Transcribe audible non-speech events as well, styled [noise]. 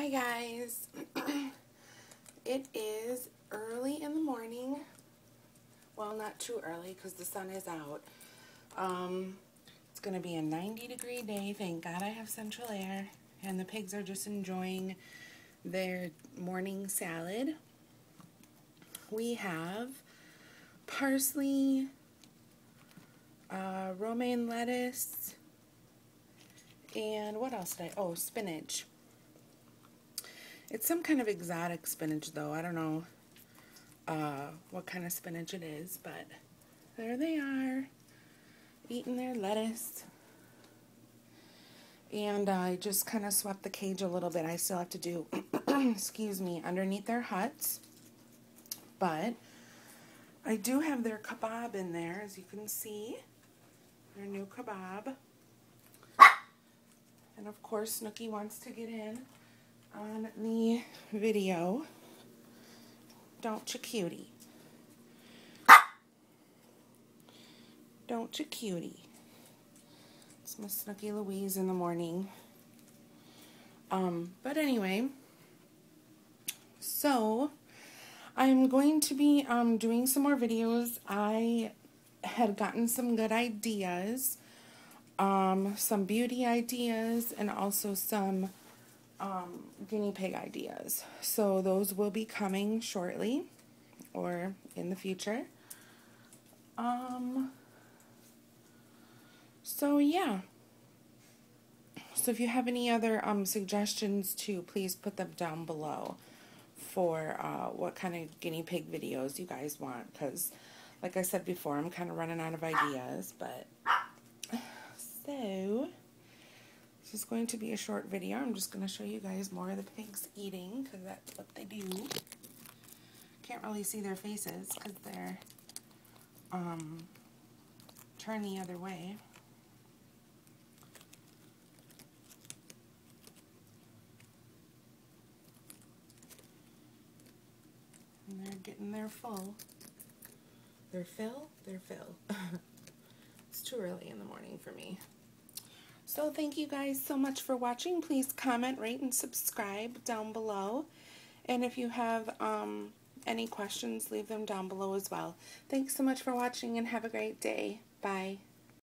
Hi guys. [clears throat] it is early in the morning. Well, not too early because the sun is out. Um, it's going to be a 90 degree day. Thank God I have central air. And the pigs are just enjoying their morning salad. We have parsley, uh, romaine lettuce, and what else did I? Oh, spinach. It's some kind of exotic spinach, though. I don't know uh, what kind of spinach it is, but there they are, eating their lettuce. And I just kind of swept the cage a little bit. I still have to do, [clears throat] excuse me, underneath their huts. But I do have their kebab in there, as you can see. Their new kebab. And of course, Snookie wants to get in on the video. Don't you cutie. Don't you cutie. It's my Snookie Louise in the morning. Um, but anyway, so I'm going to be um, doing some more videos. I had gotten some good ideas, um, some beauty ideas, and also some um, guinea pig ideas. So those will be coming shortly or in the future. Um, so yeah. So if you have any other um, suggestions too, please put them down below for uh, what kind of guinea pig videos you guys want. Because like I said before, I'm kind of running out of ideas. But [sighs] so this is going to be a short video. I'm just going to show you guys more of the pigs eating because that's what they do. Can't really see their faces because they're um, turned the other way. And they're getting their full. Their fill? Their fill. [laughs] it's too early in the morning for me. So thank you guys so much for watching. Please comment, rate, and subscribe down below. And if you have um, any questions, leave them down below as well. Thanks so much for watching and have a great day. Bye.